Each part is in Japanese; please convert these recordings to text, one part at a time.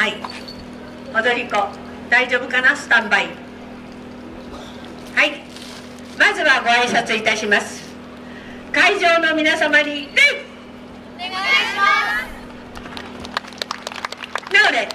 はい。踊り子。大丈夫かな？スタンバイ。はい。まずはご挨拶いたします。会場の皆様に礼お願いします。なので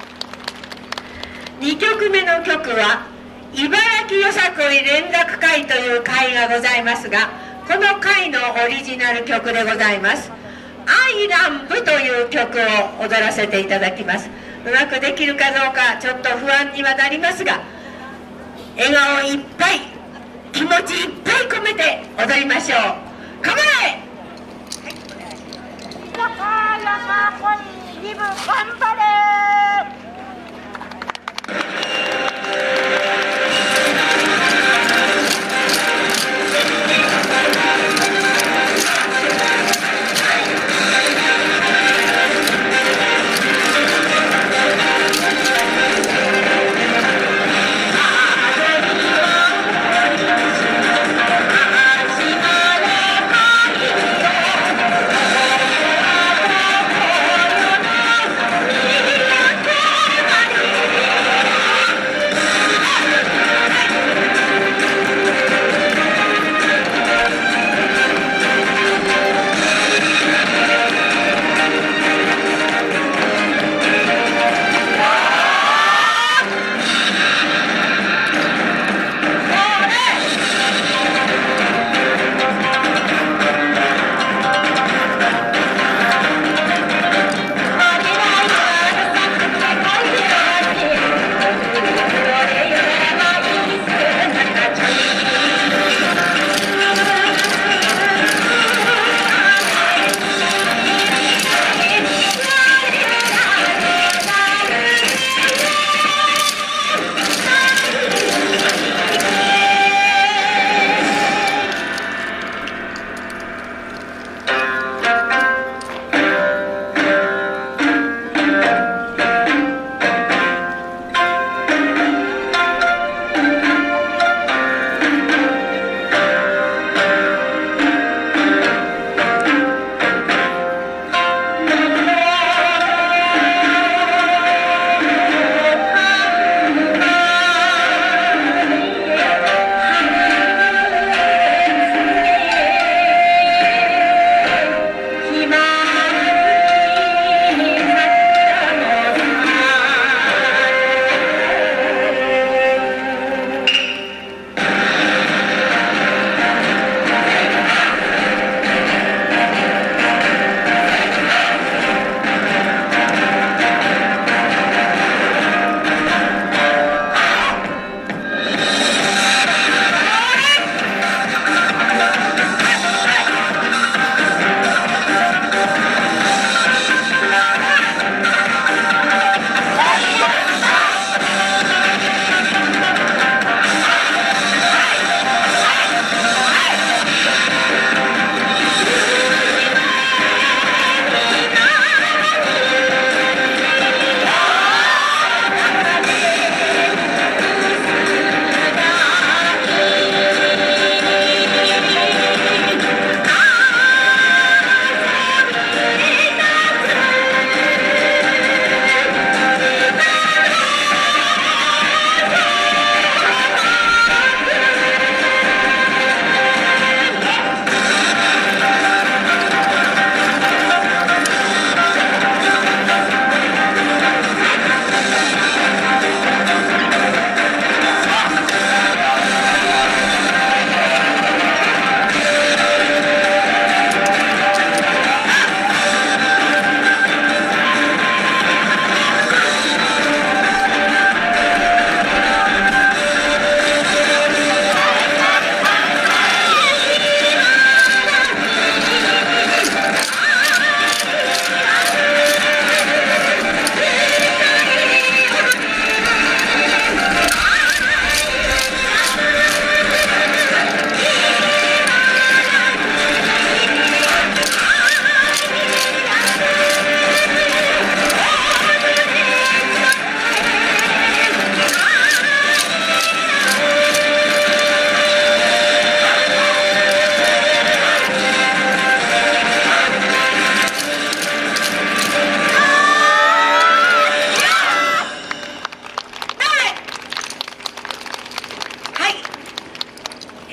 2曲目の曲は「茨城よさこい連絡会」という会がございますがこの会のオリジナル曲でございます「アイランブ」という曲を踊らせていただきます。うまくできるかどうかちょっと不安にはなりますが笑顔いっぱい気持ちいっぱい込めて踊りましょう。構え中山コ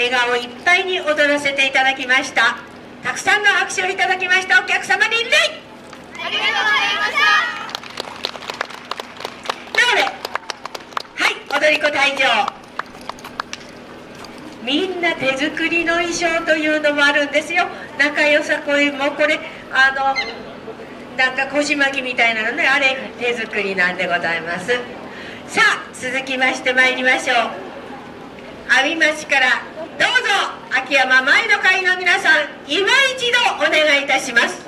笑顔いっぱいに踊らせていただきました。たくさんの拍手をいただきました。お客様に礼。ありがとうございました。なのではい踊り子退場。みんな手作りの衣装というのもあるんですよ。仲良さこいもこれ。あのなんか腰巻きみたいなのね。あれ手作りなんでございます。さあ続きまして参りましょう。阿見町からどうぞ秋山前の会の皆さん今一度お願いいたします。